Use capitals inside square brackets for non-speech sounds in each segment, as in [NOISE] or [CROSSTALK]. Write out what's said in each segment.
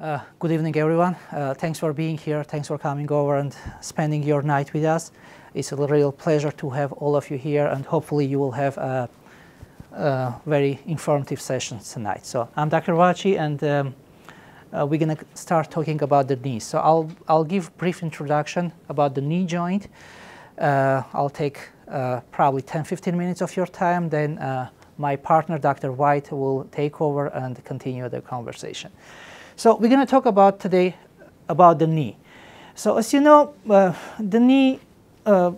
Uh, good evening, everyone. Uh, thanks for being here. Thanks for coming over and spending your night with us. It's a real pleasure to have all of you here, and hopefully, you will have a, a very informative session tonight. So, I'm Dr. Vache, and um, uh, we're going to start talking about the knee. So, I'll, I'll give brief introduction about the knee joint. Uh, I'll take uh, probably 10 15 minutes of your time, then uh, my partner, Dr. White, will take over and continue the conversation. So we're going to talk about today about the knee. So as you know, uh, the knee uh,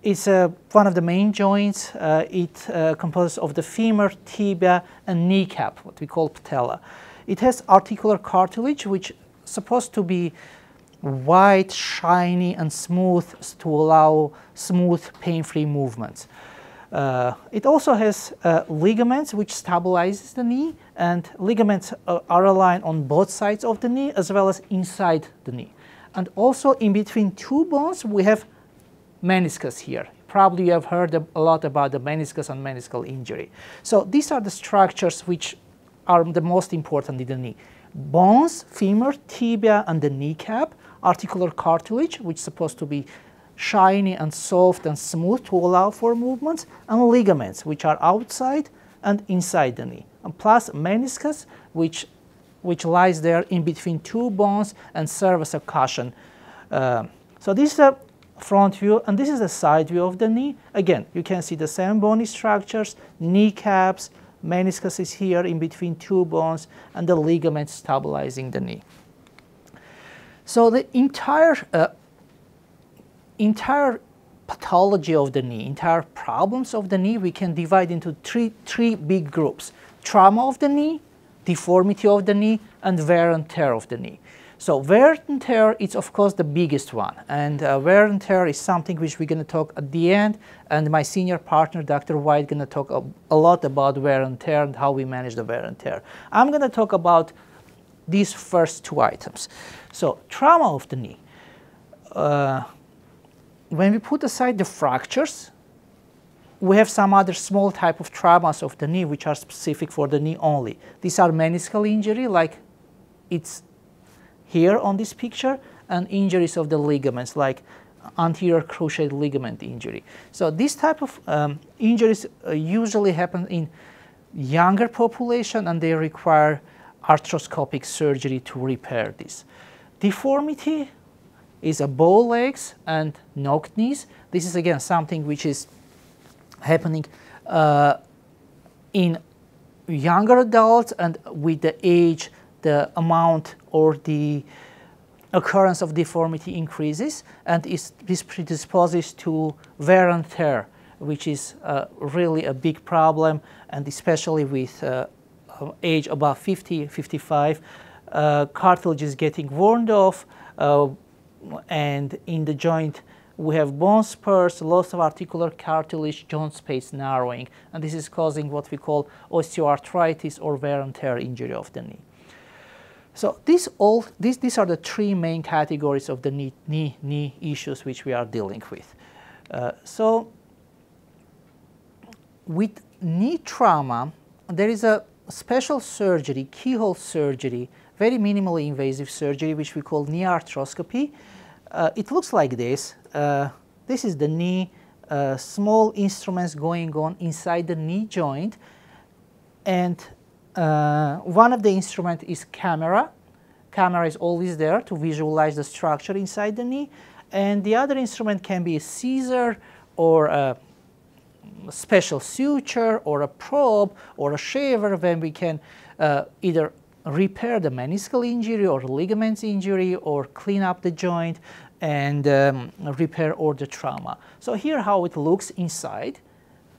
is uh, one of the main joints. Uh, it uh, composes of the femur, tibia, and kneecap, what we call patella. It has articular cartilage, which is supposed to be white, shiny, and smooth to allow smooth, pain-free movements. Uh, it also has uh, ligaments which stabilizes the knee and ligaments uh, are aligned on both sides of the knee as well as inside the knee. And also in between two bones we have meniscus here. Probably you have heard a lot about the meniscus and meniscal injury. So these are the structures which are the most important in the knee. Bones, femur, tibia, and the kneecap, articular cartilage, which is supposed to be shiny and soft and smooth to allow for movements, and ligaments, which are outside and inside the knee. And plus meniscus, which, which lies there in between two bones and serves as a cushion. Uh, so this is a front view, and this is a side view of the knee. Again, you can see the same bony structures, kneecaps, meniscus is here in between two bones, and the ligaments stabilizing the knee. So the entire uh, entire pathology of the knee, entire problems of the knee, we can divide into three, three big groups. Trauma of the knee, deformity of the knee, and wear and tear of the knee. So wear and tear is of course the biggest one, and uh, wear and tear is something which we're going to talk at the end, and my senior partner, Dr. White, is going to talk a, a, lot about wear and tear and how we manage the wear and tear. I'm going to talk about these first two items. So trauma of the knee. Uh, when we put aside the fractures, we have some other small type of traumas of the knee which are specific for the knee only. These are meniscal injury like it's here on this picture and injuries of the ligaments like anterior cruciate ligament injury. So this type of um, injuries uh, usually happen in younger population and they require arthroscopic surgery to repair this. Deformity is a bow legs and knocked knees. This is again something which is happening uh, in younger adults and with the age the amount or the occurrence of deformity increases and is, is predisposes to wear and tear which is uh, really a big problem and especially with uh, age above 50, 55, uh, cartilage is getting worn off, uh, and in the joint we have bone spurs, loss of articular cartilage, joint space narrowing, and this is causing what we call osteoarthritis or wear and tear injury of the knee. So these all these, these are the three main categories of the knee, knee, knee issues which we are dealing with. Uh, so with knee trauma, there is a special surgery, keyhole surgery, very minimally invasive surgery, which we call knee arthroscopy. Uh, it looks like this. Uh, this is the knee, uh, small instruments going on inside the knee joint. And uh, one of the instruments is camera. Camera is always there to visualize the structure inside the knee. And the other instrument can be a scissor or a special suture or a probe or a shaver when we can uh, either repair the meniscal injury or ligaments injury or clean up the joint and um, repair all the trauma. So here how it looks inside.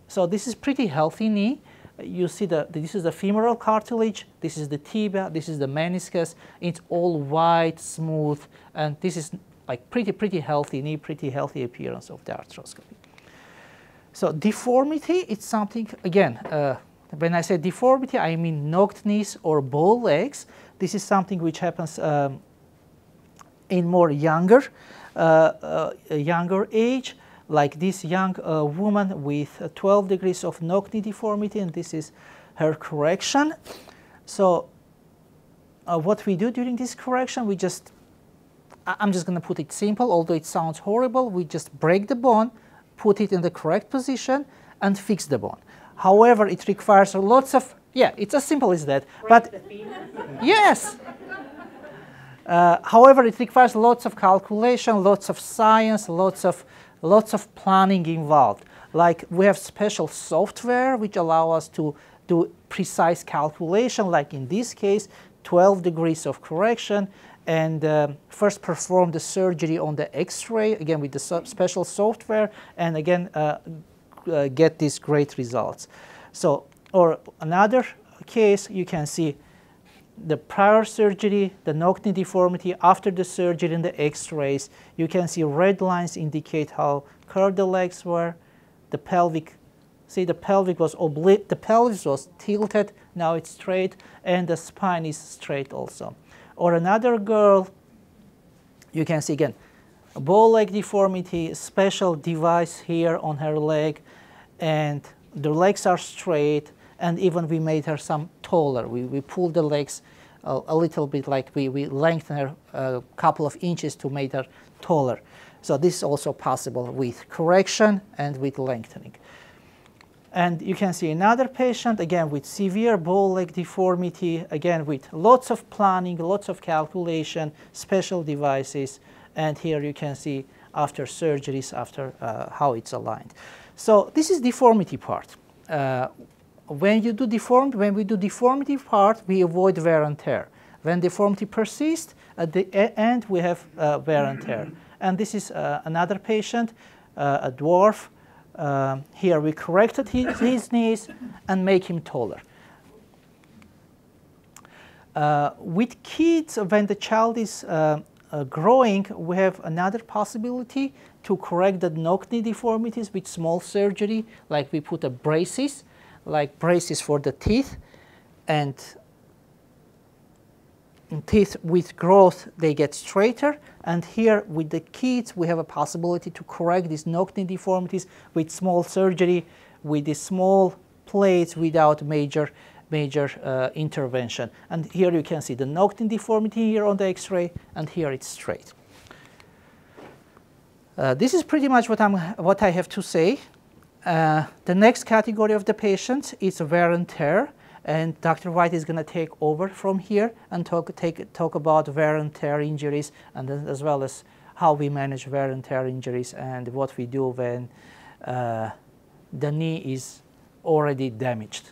So this is pretty healthy knee. You see that this is the femoral cartilage, this is the tibia, this is the meniscus. It's all white, smooth, and this is like pretty, pretty healthy knee, pretty healthy appearance of the arthroscopy. So deformity, it's something, again, uh, when I say deformity, I mean knocked knees or bow legs. This is something which happens um, in more younger, uh, uh, younger age, like this young uh, woman with 12 degrees of knock knee deformity, and this is her correction. So uh, what we do during this correction, we just, I'm just going to put it simple, although it sounds horrible, we just break the bone, put it in the correct position, and fix the bone. However, it requires lots of, yeah, it's as simple as that. Break but [LAUGHS] yes. Uh, however, it requires lots of calculation, lots of science, lots of lots of planning involved. Like we have special software which allow us to do precise calculation, like in this case, 12 degrees of correction, and um, first perform the surgery on the X-ray, again with the so special software, and again uh, uh, get these great results. So, or another case, you can see the prior surgery, the knock-knee deformity after the surgery and the x-rays. You can see red lines indicate how curved the legs were. The pelvic, see the pelvic was oblique, the pelvis was tilted, now it's straight, and the spine is straight also. Or another girl, you can see again, a bow leg deformity, special device here on her leg, and the legs are straight, and even we made her some taller. We, we pulled the legs a, a little bit like we, we lengthened her a couple of inches to make her taller. So this is also possible with correction and with lengthening. And you can see another patient, again, with severe bow leg deformity, again, with lots of planning, lots of calculation, special devices, and here you can see after surgeries, after uh, how it's aligned. So this is deformity part. Uh, when you do deformed, when we do deformity part, we avoid wear and tear. When deformity persists, at the end we have uh, wear and tear. And this is uh, another patient, uh, a dwarf. Um, here we corrected his, his, knees and make him taller. Uh, with kids, when the child is uh, uh, growing, we have another possibility to correct the knock-knee deformities with small surgery, like we put a braces like braces for the teeth and teeth with growth they get straighter. And here with the kids we have a possibility to correct these knock-knee deformities with small surgery with the small plates without major major uh, intervention. And here you can see the knock-knee deformity here on the x-ray and here it's straight uh, this is pretty much what I'm what I have to say uh, the next category of the patients is wear and tear, and Dr. White is going to take over from here and talk, take, talk about wear and tear injuries, and as well as how we manage wear and tear injuries and what we do when uh, the knee is already damaged.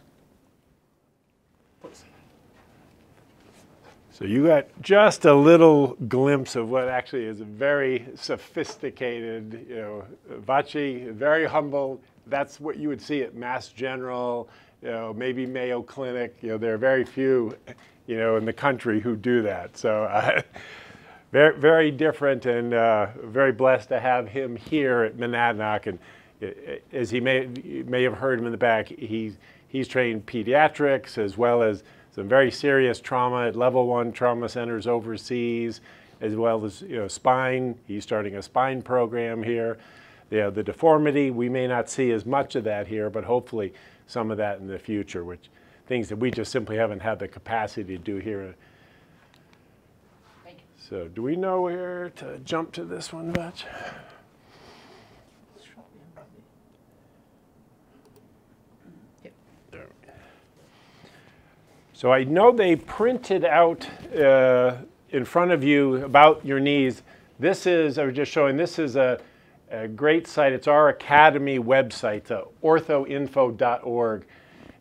So you got just a little glimpse of what actually is a very sophisticated, you know, Vache, very humble, that's what you would see at Mass General, you know, maybe Mayo Clinic. You know, there are very few, you know, in the country who do that. So uh, [LAUGHS] very, very different and uh, very blessed to have him here at Monadnock. And uh, as he may, may have heard him in the back, he's, he's trained pediatrics as well as some very serious trauma at level one trauma centers overseas, as well as you know, spine. He's starting a spine program here the, uh, the deformity, we may not see as much of that here, but hopefully some of that in the future, which things that we just simply haven't had the capacity to do here. So do we know where to jump to this one, Batch? So I know they printed out uh, in front of you about your knees. This is, I was just showing, this is a a great site. It's our academy website, uh, orthoinfo.org.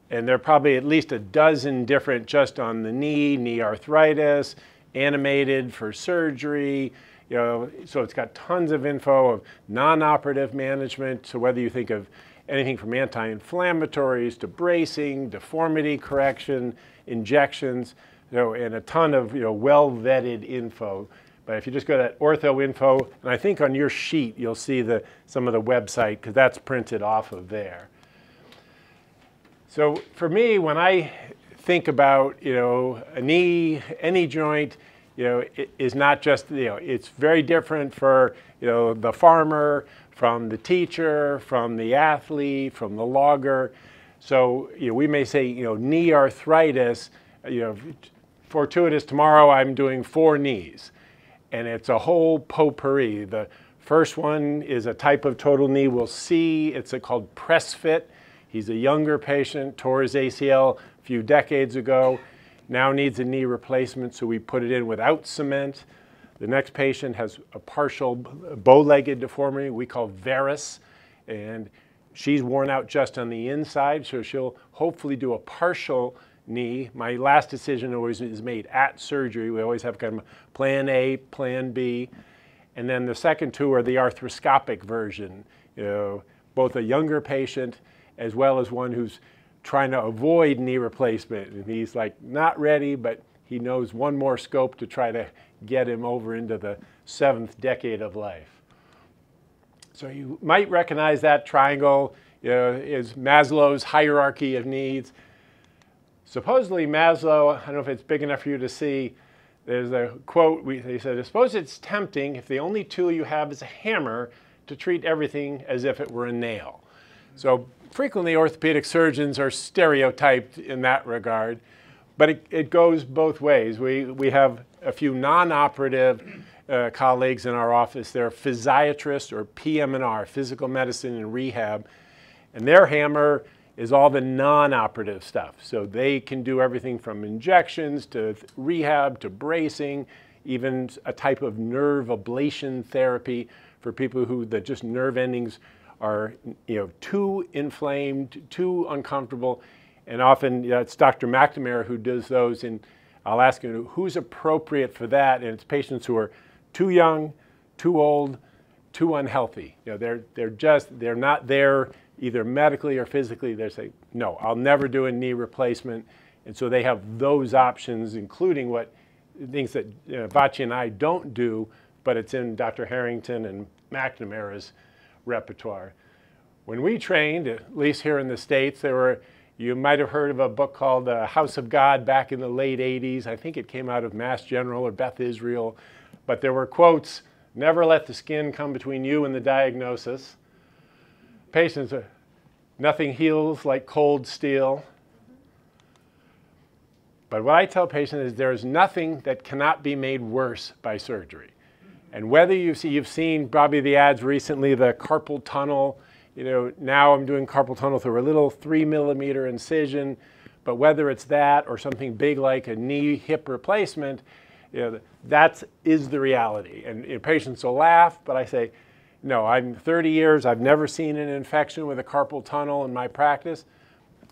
And there are probably at least a dozen different just on the knee, knee arthritis, animated for surgery. You know, so it's got tons of info of non-operative management. So whether you think of anything from anti-inflammatories to bracing, deformity correction, injections, you know, and a ton of you know, well-vetted info but if you just go to ortho info, and I think on your sheet you'll see the, some of the website because that's printed off of there. So for me, when I think about you know a knee, any joint, you know, it is not just you know it's very different for you know the farmer, from the teacher, from the athlete, from the logger. So you know we may say you know knee arthritis, you know fortuitous, tomorrow I'm doing four knees. And it's a whole potpourri. The first one is a type of total knee we'll see. It's a, called press fit. He's a younger patient, tore his ACL a few decades ago, now needs a knee replacement, so we put it in without cement. The next patient has a partial bow-legged deformity we call varus, and she's worn out just on the inside, so she'll hopefully do a partial knee. My last decision always is made at surgery. We always have kind of plan A, plan B. And then the second two are the arthroscopic version, you know, both a younger patient as well as one who's trying to avoid knee replacement. And he's like not ready, but he knows one more scope to try to get him over into the seventh decade of life. So you might recognize that triangle you know, is Maslow's hierarchy of needs. Supposedly Maslow, I don't know if it's big enough for you to see, there's a quote, we, he said, suppose it's tempting if the only tool you have is a hammer to treat everything as if it were a nail. So frequently orthopedic surgeons are stereotyped in that regard, but it, it goes both ways. We, we have a few non-operative uh, colleagues in our office. They're physiatrists or PM&R, physical medicine and rehab, and their hammer is all the non-operative stuff. So they can do everything from injections to rehab to bracing, even a type of nerve ablation therapy for people who the just nerve endings are you know too inflamed, too uncomfortable, and often it's Dr. McNamara who does those. And I'll ask you who's appropriate for that, and it's patients who are too young, too old, too unhealthy. You know, they're they're just they're not there either medically or physically. They say, no, I'll never do a knee replacement, and so they have those options, including what things that you know, Vache and I don't do, but it's in Dr. Harrington and McNamara's repertoire. When we trained, at least here in the States, there were, you might have heard of a book called uh, House of God back in the late 80s. I think it came out of Mass General or Beth Israel. But there were quotes, never let the skin come between you and the diagnosis. Patients, uh, nothing heals like cold steel. But what I tell patients is there is nothing that cannot be made worse by surgery. And whether you see, you've seen probably the ads recently, the carpal tunnel, you know, now I'm doing carpal tunnel through a little three millimeter incision, but whether it's that or something big like a knee hip replacement, you know, that is the reality. And you know, patients will laugh, but I say, no, I'm 30 years, I've never seen an infection with a carpal tunnel in my practice.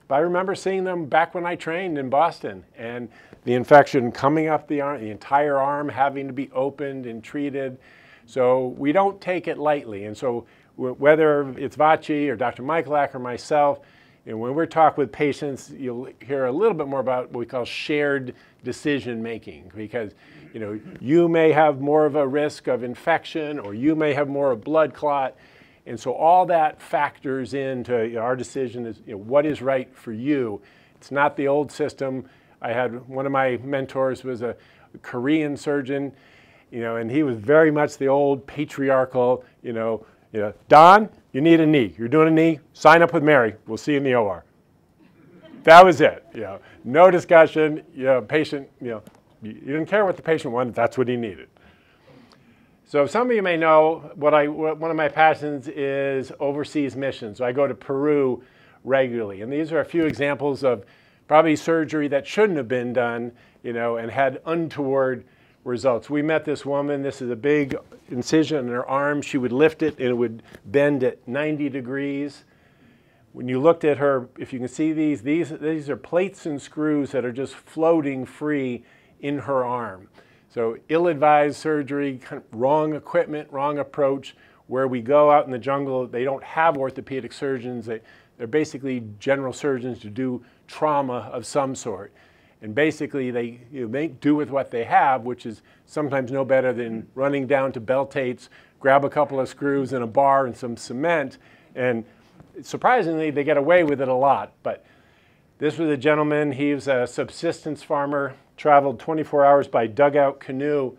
But I remember seeing them back when I trained in Boston and the infection coming up the arm, the entire arm having to be opened and treated. So we don't take it lightly. And so whether it's Vache or Dr. Michalak or myself, know, when we're talking with patients, you'll hear a little bit more about what we call shared decision making because you know you may have more of a risk of infection or you may have more of a blood clot and so all that factors into our decision is you know, what is right for you. It's not the old system. I had one of my mentors was a Korean surgeon, you know, and he was very much the old patriarchal, you know, you know, Don, you need a knee. You're doing a knee. Sign up with Mary. We'll see you in the OR. That was it. You know, no discussion. You know, patient. You know, you didn't care what the patient wanted. That's what he needed. So some of you may know what I, one of my passions is overseas missions. So I go to Peru regularly. And these are a few examples of probably surgery that shouldn't have been done, you know, and had untoward results. We met this woman. This is a big incision in her arm. She would lift it and it would bend at 90 degrees. When you looked at her, if you can see these, these, these are plates and screws that are just floating free in her arm. So ill-advised surgery, kind of wrong equipment, wrong approach. Where we go out in the jungle, they don't have orthopedic surgeons. They, they're basically general surgeons to do trauma of some sort. And basically, they you know, make do with what they have, which is sometimes no better than running down to Belletete's, grab a couple of screws and a bar and some cement, and surprisingly, they get away with it a lot. But this was a gentleman, he was a subsistence farmer, traveled 24 hours by dugout canoe.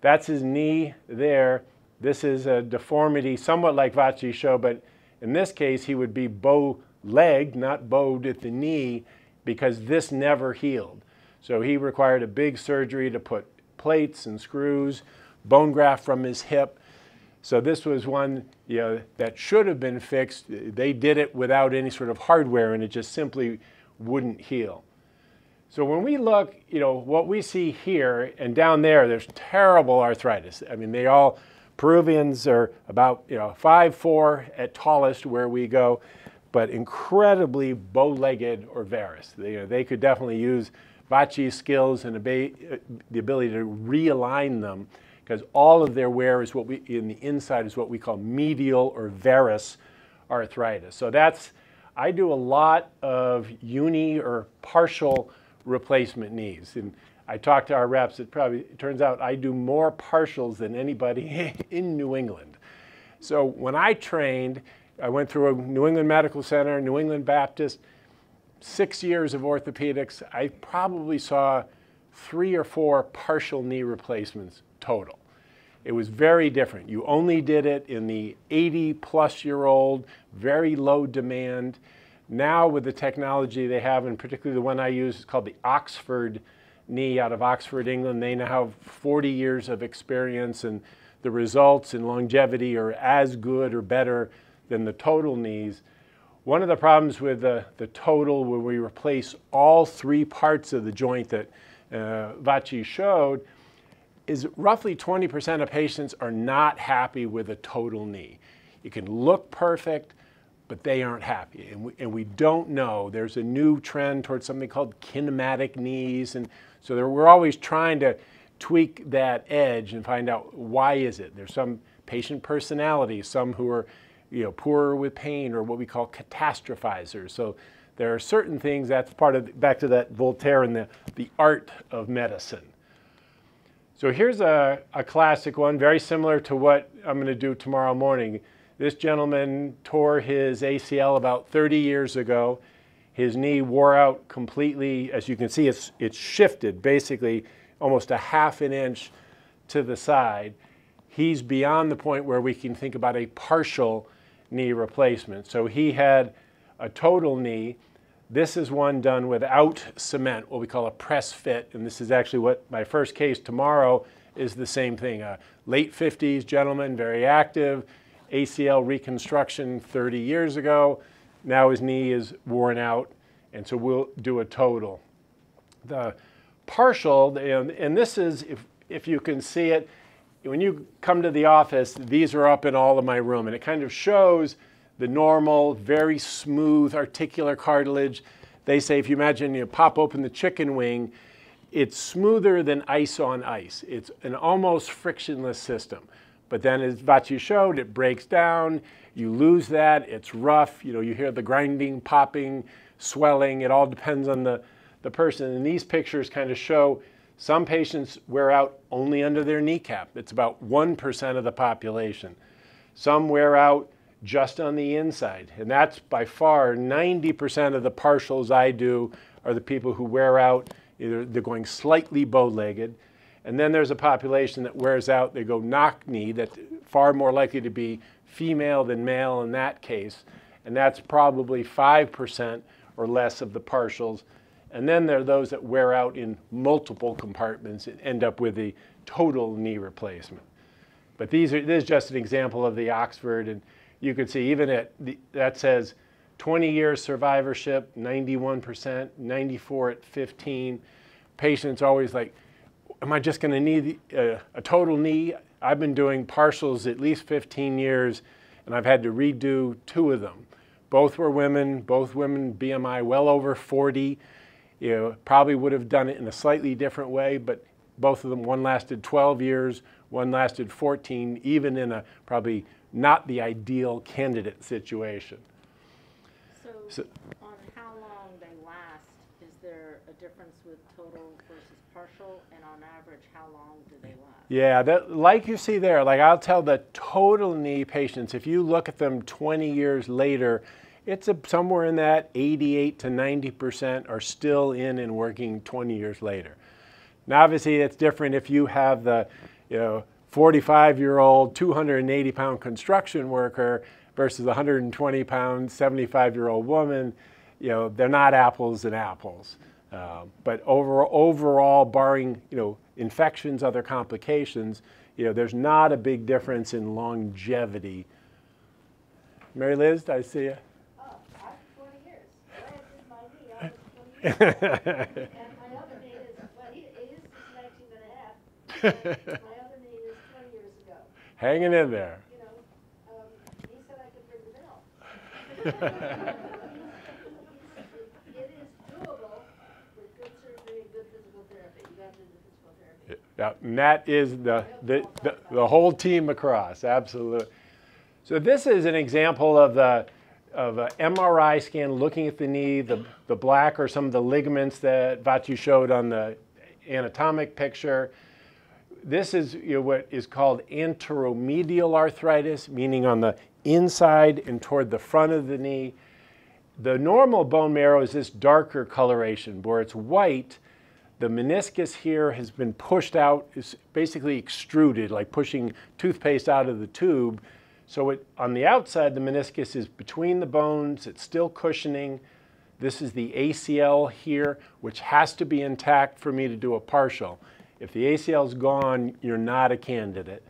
That's his knee there. This is a deformity, somewhat like Vache's show, but in this case, he would be bow-legged, not bowed at the knee, because this never healed. So he required a big surgery to put plates and screws, bone graft from his hip. So this was one you know, that should have been fixed. They did it without any sort of hardware and it just simply wouldn't heal. So when we look, you know, what we see here and down there, there's terrible arthritis. I mean, they all, Peruvians are about, you know, five four at tallest where we go, but incredibly bow-legged or varus. They, you know, they could definitely use Vache's skills and uh, the ability to realign them because all of their wear is what we, in the inside is what we call medial or varus arthritis. So that's, I do a lot of uni or partial replacement knees. And I talked to our reps, it probably it turns out I do more partials than anybody [LAUGHS] in New England. So when I trained, I went through a New England Medical Center, New England Baptist, six years of orthopedics. I probably saw three or four partial knee replacements total. It was very different. You only did it in the 80 plus year old, very low demand. Now with the technology they have, and particularly the one I use, is called the Oxford knee out of Oxford, England. They now have 40 years of experience and the results and longevity are as good or better than the total knees. One of the problems with the, the total, where we replace all three parts of the joint that uh, Vache showed, is roughly 20% of patients are not happy with a total knee. It can look perfect, but they aren't happy. And we, and we don't know. There's a new trend towards something called kinematic knees. And so there, we're always trying to tweak that edge and find out why is it. There's some patient personalities, some who are you know, poorer with pain or what we call catastrophizers. So there are certain things, that's part of, back to that Voltaire and the, the art of medicine. So here's a, a classic one, very similar to what I'm going to do tomorrow morning. This gentleman tore his ACL about 30 years ago. His knee wore out completely. As you can see, it's, it's shifted basically almost a half an inch to the side. He's beyond the point where we can think about a partial knee replacement. So he had a total knee. This is one done without cement, what we call a press fit. And this is actually what my first case tomorrow is the same thing. A late 50s gentleman, very active, ACL reconstruction 30 years ago. Now his knee is worn out, and so we'll do a total. The partial, and and this is, if, if you can see it, when you come to the office, these are up in all of my room, and it kind of shows the normal, very smooth articular cartilage. They say if you imagine you pop open the chicken wing, it's smoother than ice on ice. It's an almost frictionless system. But then as Vache showed, it breaks down, you lose that, it's rough, you know, you hear the grinding, popping, swelling, it all depends on the, the person. And these pictures kind of show some patients wear out only under their kneecap. It's about 1% of the population. Some wear out just on the inside. And that's by far 90% of the partials I do are the people who wear out, either they're going slightly bow-legged, and then there's a population that wears out, they go knock knee, that's far more likely to be female than male in that case. And that's probably 5% or less of the partials. And then there are those that wear out in multiple compartments and end up with a total knee replacement. But these are, this is just an example of the Oxford. And you can see even at the, that says 20 years survivorship, 91%, 94 at 15. Patients always like, am I just going to need a, uh, a, total knee? I've been doing partials at least 15 years, and I've had to redo two of them. Both were women, both women BMI well over 40. You know, probably would have done it in a slightly different way, but both of them, one lasted 12 years, one lasted 14, even in a probably not the ideal candidate situation. So, so on how long they last, is there a difference with total versus partial, and on average, how long do they last? Yeah, that, like you see there, like I'll tell the total knee patients, if you look at them 20 years later, it's a, somewhere in that 88 to 90% are still in and working 20 years later. Now, obviously, it's different if you have the, you know, 45 year old, 280 pound construction worker versus a 120 pound, 75 year old woman. You know, they're not apples and apples. Uh, but over, overall, barring you know infections, other complications, you know there's not a big difference in longevity. Mary Liz, I see you. Oh, I'm twenty years. Lance is my knee, I was twenty years. [LAUGHS] And my other knee is, well, he, it is nineteen and a half. but [LAUGHS] My other knee is twenty years ago. Hanging in there. You know, um, he said I could bring the bill. [LAUGHS] It is doable with good surgery and good physical therapy. You got to do the physical therapy. Yeah, and that is the, the, the, the whole team across, absolutely. So this is an example of the of an MRI scan looking at the knee. The, the black are some of the ligaments that Vache showed on the anatomic picture. This is you know, what is called anteromedial arthritis, meaning on the inside and toward the front of the knee. The normal bone marrow is this darker coloration where it's white the meniscus here has been pushed out, is basically extruded, like pushing toothpaste out of the tube. So it, on the outside, the meniscus is between the bones, it's still cushioning. This is the ACL here, which has to be intact for me to do a partial. If the ACL is gone, you're not a candidate.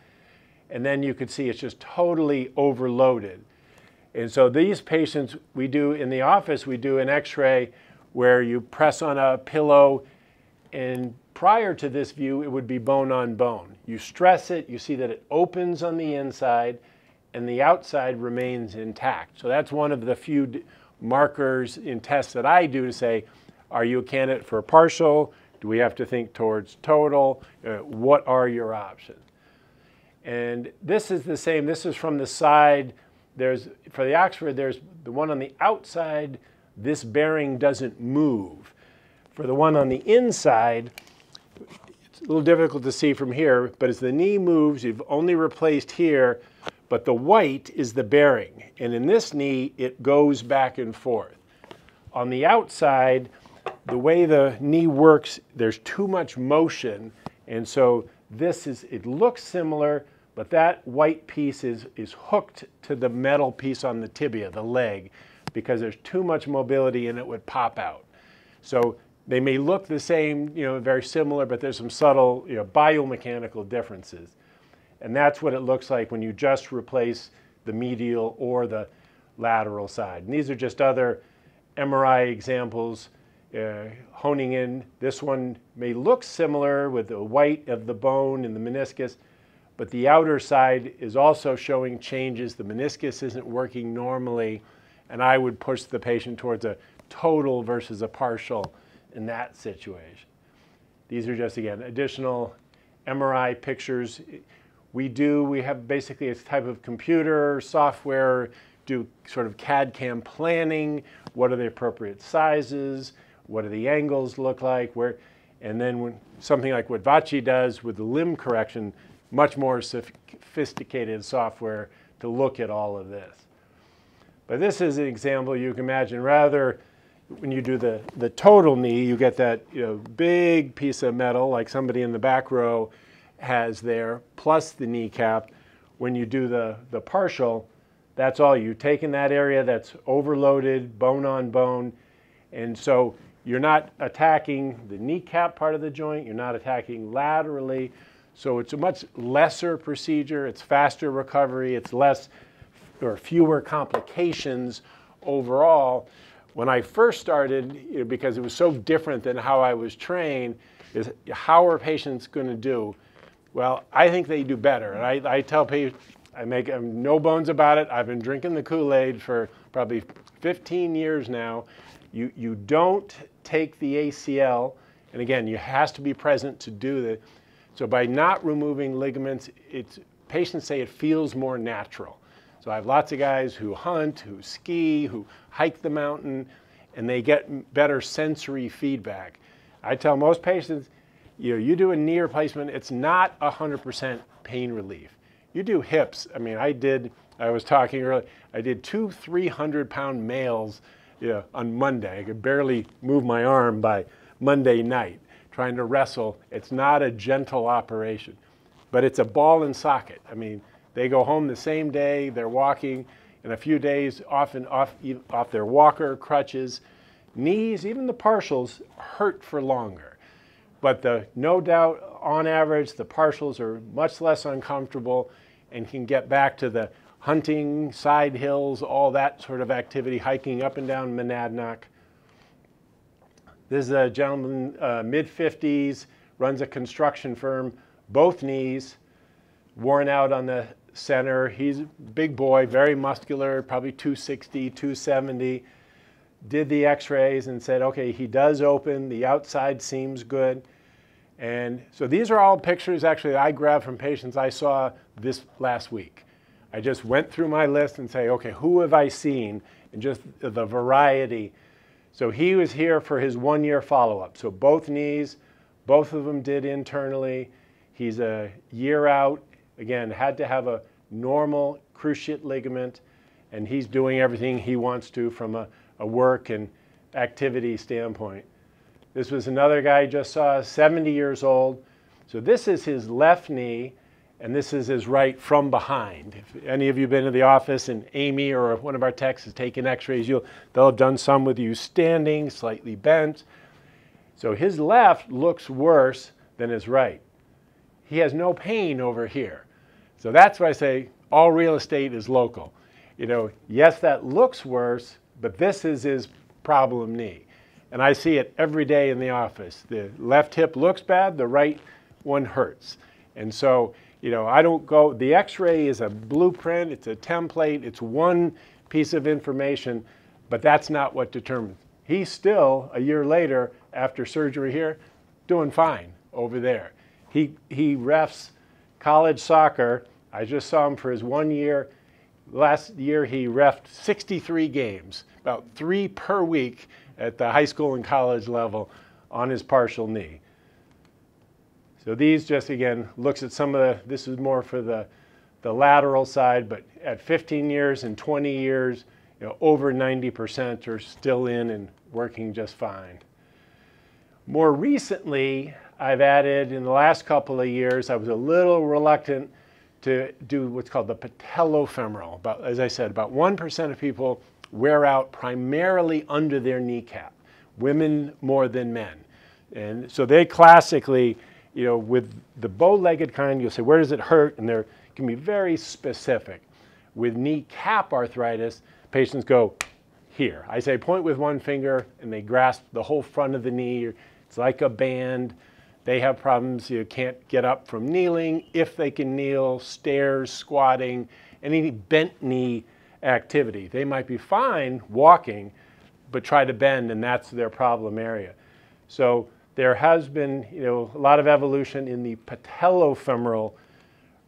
And then you could see it's just totally overloaded. And so these patients, we do in the office, we do an x-ray where you press on a pillow and prior to this view, it would be bone on bone. You stress it, you see that it opens on the inside and the outside remains intact. So that's one of the few markers in tests that I do to say, are you a candidate for a partial? Do we have to think towards total? Uh, what are your options? And this is the same. This is from the side. There's for the Oxford. There's the one on the outside. This bearing doesn't move. For the one on the inside, it's a little difficult to see from here, but as the knee moves, you've only replaced here, but the white is the bearing. And in this knee, it goes back and forth. On the outside, the way the knee works, there's too much motion. And so this is, it looks similar, but that white piece is, is hooked to the metal piece on the tibia, the leg, because there's too much mobility and it would pop out. So they may look the same, you know, very similar, but there's some subtle, you know, biomechanical differences. And that's what it looks like when you just replace the medial or the lateral side. And these are just other MRI examples uh, honing in. This one may look similar with the white of the bone and the meniscus, but the outer side is also showing changes. The meniscus isn't working normally, and I would push the patient towards a total versus a partial in that situation. These are just, again, additional MRI pictures. We do, we have basically a type of computer software, do sort of CAD CAM planning, what are the appropriate sizes, what do the angles look like, where, and then when something like what Vache does with the limb correction, much more sophisticated software to look at all of this. But this is an example you can imagine. Rather when you do the, the total knee, you get that you know, big piece of metal like somebody in the back row has there, plus the kneecap. When you do the, the partial, that's all. You've taken that area that's overloaded, bone on bone, and so you're not attacking the kneecap part of the joint, you're not attacking laterally, so it's a much lesser procedure, it's faster recovery, it's less or fewer complications overall when I first started, you know, because it was so different than how I was trained, is how are patients going to do? Well, I think they do better. And I, I tell people, I make um, no bones about it. I've been drinking the Kool-Aid for probably 15 years now. You, you don't take the ACL, and again, you has to be present to do that. So by not removing ligaments, it's, patients say it feels more natural. So I have lots of guys who hunt, who ski, who hike the mountain, and they get better sensory feedback. I tell most patients, you know, you do a knee replacement, it's not 100% pain relief. You do hips. I mean, I did, I was talking earlier, I did two 300 pound males you know, on Monday. I could barely move my arm by Monday night trying to wrestle. It's not a gentle operation, but it's a ball and socket. I mean, they go home the same day, they're walking in a few days, often off, off their walker, crutches. knees, even the partials, hurt for longer. But the, no doubt, on average, the partials are much less uncomfortable and can get back to the hunting, side hills, all that sort of activity, hiking up and down Monadnock. This is a gentleman, uh, mid 50s, runs a construction firm, both knees, worn out on the center. He's a big boy, very muscular, probably 260, 270. Did the x rays and said, okay, he does open, the outside seems good. And so these are all pictures actually that I grabbed from patients I saw this last week. I just went through my list and say, okay, who have I seen? And just the variety. So he was here for his one year follow up. So both knees, both of them did internally. He's a year out. Again, had to have a normal cruciate ligament, and he's doing everything he wants to from a, a work and activity standpoint. This was another guy I just saw, 70 years old. So this is his left knee, and this is his right from behind. If any of you have been to the office and Amy or one of our techs has taken x-rays, you'll, they'll have done some with you standing, slightly bent. So his left looks worse than his right. He has no pain over here. So that's why I say all real estate is local. You know, yes, that looks worse, but this is his problem knee. And I see it every day in the office. The left hip looks bad, the right one hurts. And so, you know, I don't go, the x ray is a blueprint, it's a template, it's one piece of information, but that's not what determines. He's still, a year later, after surgery here, doing fine over there. He, he refs college soccer. I just saw him for his one year. Last year, he refed 63 games, about three per week at the high school and college level on his partial knee. So these just, again, looks at some of the, this is more for the, the lateral side, but at 15 years and 20 years, you know, over 90% are still in and working just fine. More recently, I've added in the last couple of years, I was a little reluctant to do what's called the patellofemoral. About, as I said, about 1% of people wear out primarily under their kneecap, women more than men. And so they classically, you know, with the bow-legged kind, you'll say, where does it hurt? And they can be very specific. With kneecap arthritis, patients go here. I say point with one finger and they grasp the whole front of the knee. It's like a band. They have problems, you can't get up from kneeling. If they can kneel, stairs, squatting, any bent knee activity. They might be fine walking, but try to bend, and that's their problem area. So there has been you know, a lot of evolution in the patellofemoral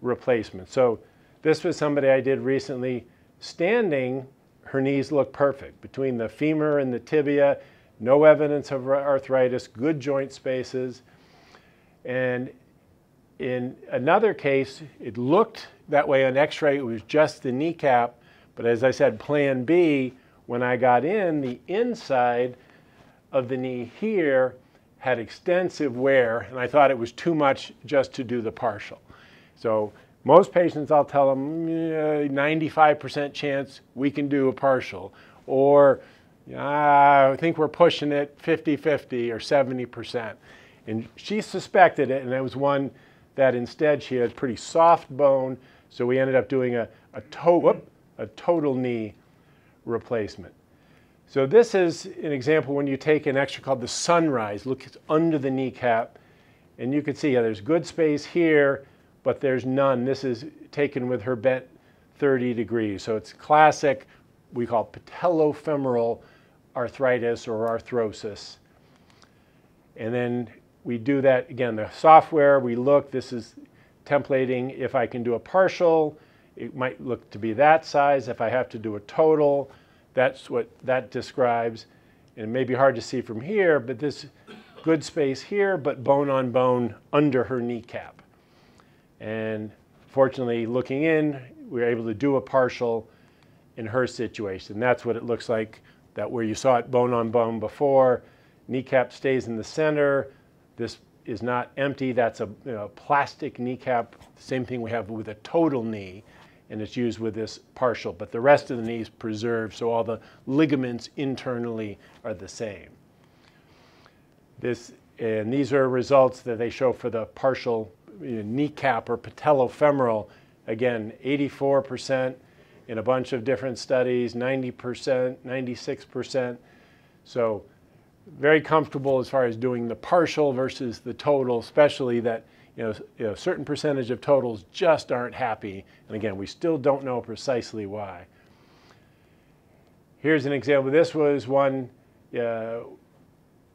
replacement. So this was somebody I did recently. Standing, her knees look perfect. Between the femur and the tibia, no evidence of arthritis, good joint spaces. And in another case, it looked that way on x-ray, it was just the kneecap, but as I said, plan B, when I got in, the inside of the knee here had extensive wear, and I thought it was too much just to do the partial. So most patients, I'll tell them 95% chance we can do a partial, or uh, I think we're pushing it 50-50 or 70%. And she suspected it, and it was one that instead she had pretty soft bone, so we ended up doing a, a toe, whoop, a total knee replacement. So this is an example when you take an extra called the sunrise, look under the kneecap, and you can see yeah, there's good space here, but there's none. This is taken with her bent 30 degrees. So it's classic, we call patellofemoral arthritis or arthrosis. And then we do that, again, the software, we look, this is templating if I can do a partial, it might look to be that size. If I have to do a total, that's what that describes. And it may be hard to see from here, but this good space here, but bone on bone under her kneecap. And fortunately, looking in, we were able to do a partial in her situation. That's what it looks like, that where you saw it bone on bone before, kneecap stays in the center. This is not empty, that's a you know, plastic kneecap, same thing we have with a total knee and it's used with this partial, but the rest of the knee is preserved, so all the ligaments internally are the same. This, and these are results that they show for the partial you know, kneecap or patellofemoral. Again, 84% in a bunch of different studies, 90%, 96%. So very comfortable as far as doing the partial versus the total, especially that you know, you know, a certain percentage of totals just aren't happy. And again, we still don't know precisely why. Here's an example. This was one, uh,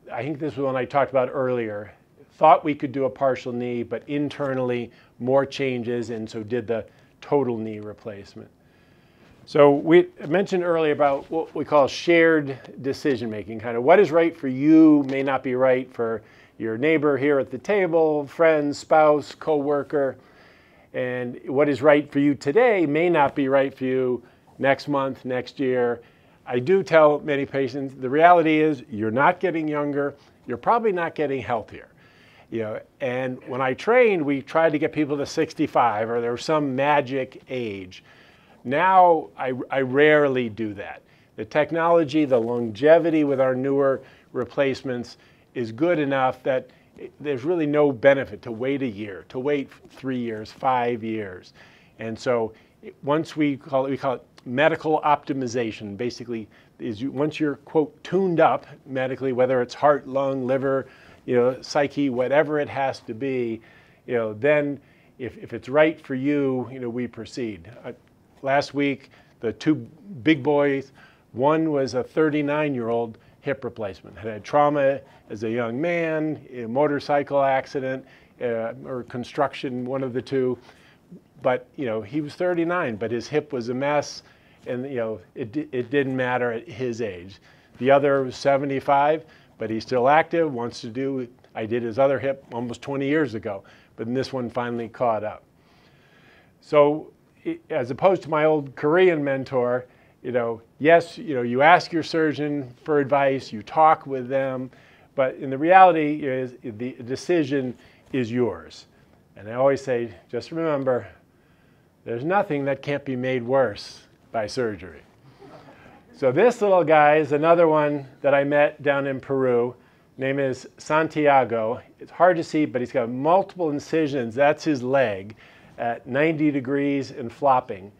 I think this was one I talked about earlier. Thought we could do a partial knee, but internally more changes, and so did the total knee replacement. So we mentioned earlier about what we call shared decision making, kind of what is right for you may not be right for your neighbor here at the table, friend, spouse, coworker. And what is right for you today may not be right for you next month, next year. I do tell many patients the reality is you're not getting younger, you're probably not getting healthier. You know, and when I trained, we tried to get people to 65 or there was some magic age. Now I, I rarely do that. The technology, the longevity with our newer replacements is good enough that there's really no benefit to wait a year, to wait three years, five years. And so once we call it, we call it medical optimization, basically is you, once you're quote tuned up medically, whether it's heart, lung, liver, you know, psyche, whatever it has to be, you know, then if, if it's right for you, you know, we proceed. Uh, last week, the two big boys, one was a 39 year old hip replacement, had had trauma as a young man, a motorcycle accident, uh, or construction, one of the two. But, you know, he was 39, but his hip was a mess, and, you know, it, it didn't matter at his age. The other was 75, but he's still active, wants to do, I did his other hip almost 20 years ago, but this one finally caught up. So as opposed to my old Korean mentor, you know, yes, you know, you ask your surgeon for advice, you talk with them, but in the reality is the decision is yours. And I always say, just remember, there's nothing that can't be made worse by surgery. So this little guy is another one that I met down in Peru. Name is Santiago. It's hard to see, but he's got multiple incisions. That's his leg at 90 degrees and flopping.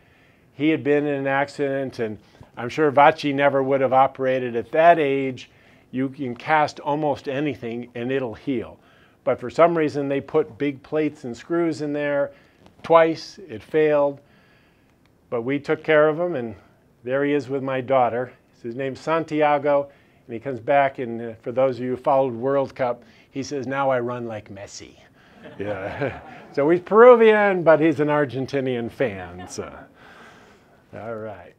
He had been in an accident, and I'm sure Vache never would have operated at that age. You can cast almost anything and it'll heal. But for some reason, they put big plates and screws in there. Twice, it failed. But we took care of him, and there he is with my daughter. His name's Santiago, and he comes back, and uh, for those of you who followed World Cup, he says, now I run like Messi. yeah. [LAUGHS] so he's Peruvian, but he's an Argentinian fan. So. All right.